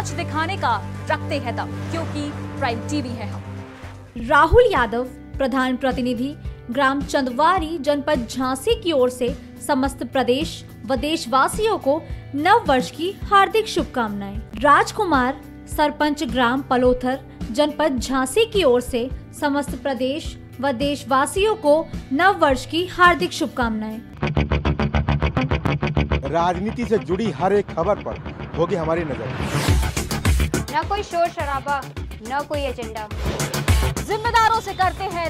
सच दिखाने का रखते हैं दम क्योंकि प्राइम टीवी है हम। राहुल यादव प्रधान प्रतिनिधि ग्राम चंदवारी जनपद झांसी की ओर से समस्त प्रदेश व देशवासियों को नव वर्ष की हार्दिक शुभकामनाएँ। राजकुमार सरपंच ग्राम पलोथर जनपद झांसी की ओर से समस्त प्रदेश व देशवासियों को नव वर्ष की हार्दिक शुभकामनाएँ। राजनीति से जुड़ी हर एक खबर पर होगी हमारी नज़र। न कोई शोर शराबा न कोई एजेंडा। जिम्मेदारों से करते हैं